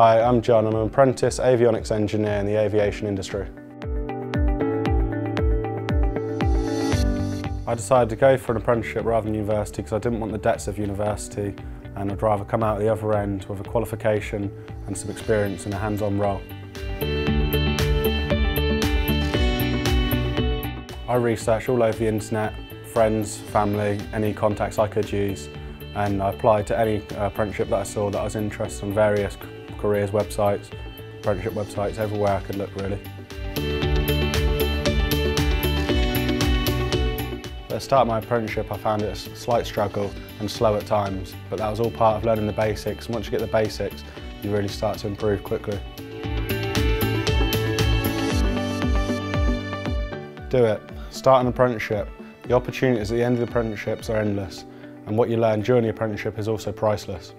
Hi, I'm Jon. I'm an apprentice avionics engineer in the aviation industry. I decided to go for an apprenticeship rather than university because I didn't want the debts of university and I'd rather come out the other end with a qualification and some experience in a hands-on role. I researched all over the internet, friends, family, any contacts I could use and I applied to any uh, apprenticeship that I saw that I was interested in various careers websites, apprenticeship websites, everywhere I could look really. At the start of my apprenticeship I found it a slight struggle and slow at times, but that was all part of learning the basics. Once you get the basics, you really start to improve quickly. Do it. Start an apprenticeship. The opportunities at the end of the apprenticeships are endless, and what you learn during the apprenticeship is also priceless.